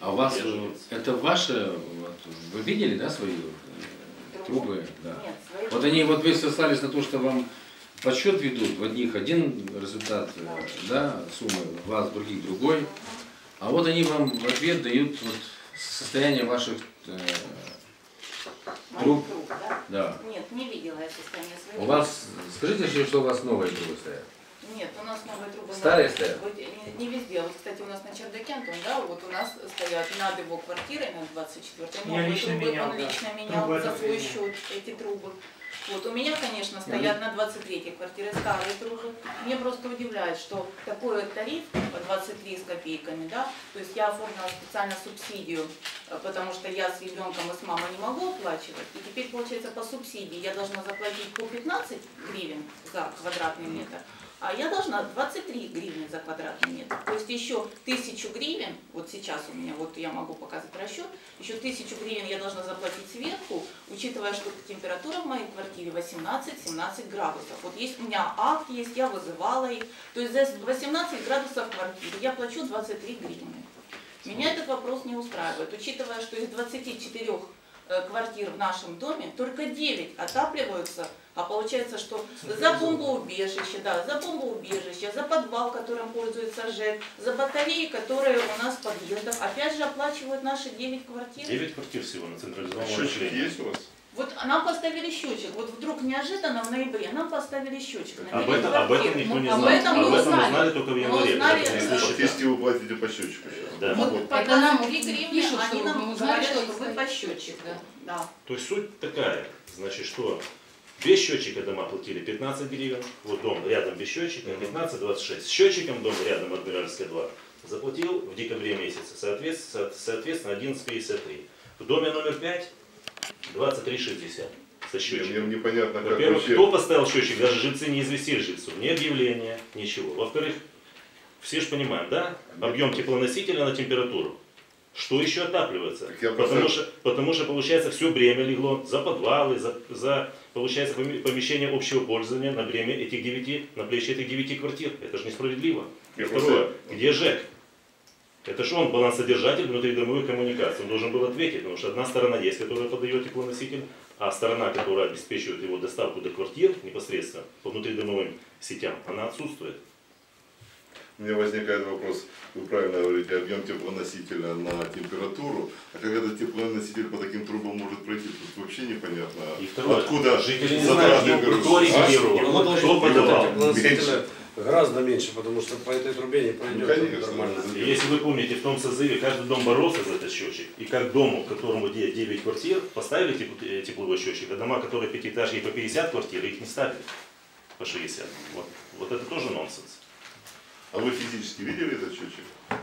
А у вас, э, это ваши, вы видели, да, свои э, трубы? Да. Нет, свои Вот они вот вы сослались на то, что вам подсчет ведут, в одних один результат, э, да, суммы, в вас, в других другой. А вот они вам в ответ дают вот состояние ваших э, моих труб. труб, да? Да. Нет, не видела я состояние своих. У вас, скажите, что у вас новые трубы стоят? Нет, у нас новые трубы. Старые на- стоят? вот Не, не везде. Вот, кстати, у нас на чердаке, Антон, да, вот у нас стоят над его квартирой, на 24 Я лично трубы, менял, он да. лично менял Трубы за свой счет эти трубы. Вот у меня, конечно, стоят на 23 квартире старые трубы. Мне просто удивляет, что такой тариф по 23 с копейками, да, то есть я оформила специально субсидию, э, потому что я с ребенком и с мамой не могу оплачивать, и теперь, получается, по субсидии я должна заплатить по 15 гривен за квадратный метр, а я должна 23 гривны за квадратный метр. То есть еще тысячу гривен, вот сейчас у меня, вот я могу показать расчет, еще тысячу гривен я должна заплатить сверху, учитывая, что температура в моей квартире 18-17 градусов. Вот есть у меня акт есть, я вызывала их. То есть за 18 градусов в квартире я плачу 23 гривны. Меня этот вопрос не устраивает, учитывая, что из 24 э, квартир в нашем доме только 9 отапливаются, а получается, что за бомбоубежище, да, за бомбоубежище, за подвал, которым пользуется ЖЭК, за батареи, которые у нас в подъездах, опять же оплачивают наши 9 квартир. 9 квартир всего на централизованном отопление. есть у вас? Вот нам поставили счетчик, вот вдруг неожиданно в ноябре нам поставили счетчик на Об 9 этом, об этом никто не Об знал. этом мы об этом узнали. узнали только в Мы январе. узнали, когда принесли да. счета. Фактически вы платите по счетчику. Да. Вот по Это нам 23 гривны пишут, они нам мы узнали, говорят, что что вы по счетчику. Да. То есть суть такая, значит, что без счетчика дома платили 15 гривен, вот дом рядом без счетчика 15-26. С счетчиком дом рядом Адмиральская 2 заплатил в декабре месяце, соответственно, соответственно 11,53. В доме номер 5 23,60 со Мне счетчиком. непонятно, как Во-первых, вообще... кто поставил счетчик, даже жильцы не известили жильцов, ни объявления, ничего. Во-вторых, все же понимаем, да, объем теплоносителя на температуру. Что еще отапливается? Потому, что, потому что, получается, все бремя легло за подвалы, за, за получается, помещение общего пользования на бремя этих девяти, на плечи этих девяти квартир. Это же несправедливо. И второе, где ЖЭК? Это же он, балансодержатель внутридомовой коммуникации. Он должен был ответить, потому что одна сторона есть, которая подает теплоноситель, а сторона, которая обеспечивает его доставку до квартир непосредственно по внутридомовым сетям, она отсутствует. У меня возникает вопрос, вы правильно говорите, объем теплоносителя на температуру, а как этот теплоноситель по таким трубам может пройти, тут вообще непонятно, И второе, откуда жители не знают, кто, кто А? регулировал, кто подавал. Гораздо меньше, потому что по этой трубе не пройдет Конечно. нормально. Если вы помните, в том созыве каждый дом боролся за этот счетчик. И как дому, которому 9 квартир, поставили э, тепловой счетчик, а дома, которые пятиэтажки по 50 квартир, их не ставили по 60. Вот, вот это тоже нонсенс. А вы физически видели этот счетчик? А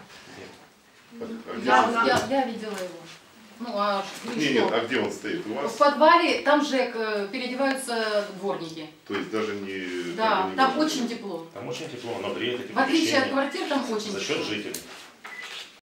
где Я, я, я видела его. Ну, а Не, нет, а где он стоит? У В вас? подвале, там же э, переодеваются дворники. То есть даже не... Да, бы не там очень тепло. Там очень тепло, оно греет эти В отличие от квартир, там очень за тепло. счет жителей.